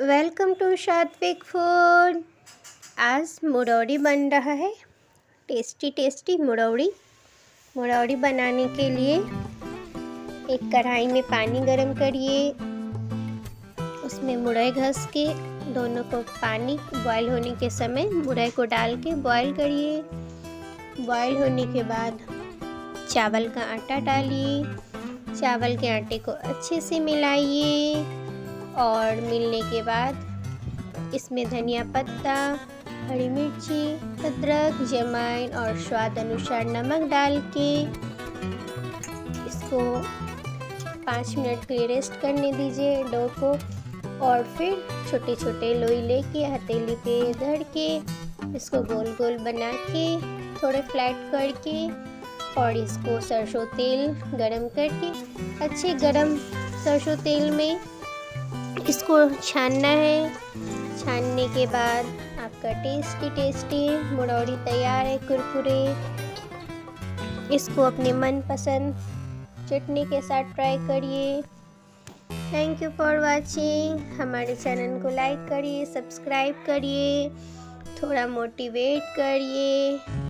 Welcome to सात्विक food. आज मुरौड़ी बन रहा है। Tasty tasty मुरौड़ी। मुरौड़ी बनाने के लिए एक कढ़ाई में पानी गरम करिए। उसमें मुरई घस के दोनों को पानी बॉईल होने के समय मुरई को डाल के बॉईल करिए। बॉईल होने के बाद चावल का आटा डालिए। चावल के आटे को अच्छे से मिलाइए। और मिलने के बाद इसमें धनिया पत्ता, हरी मिर्ची, अदरक, जमाइन और स्वाद अनुसार नमक डाल के इसको पाँच मिनट के लिए रेस्ट करने दीजिए डो को और फिर छोटे छोटे लोई लेके, हथेली पे धर के इसको गोल गोल बना के, थोड़े फ्लैट करके और इसको सरसों तेल गरम करके, अच्छे गरम सरसों तेल में इसको छानना है। छानने के बाद आपका टेस्टी टेस्टी मुरौड़ी तैयार है, कुरकुरे। इसको अपने मनपसंद चटनी के साथ ट्राई करिए। थैंक यू फॉर वाचिंग हमारे चैनल को लाइक करिए सब्सक्राइब करिए, थोड़ा मोटिवेट करिए।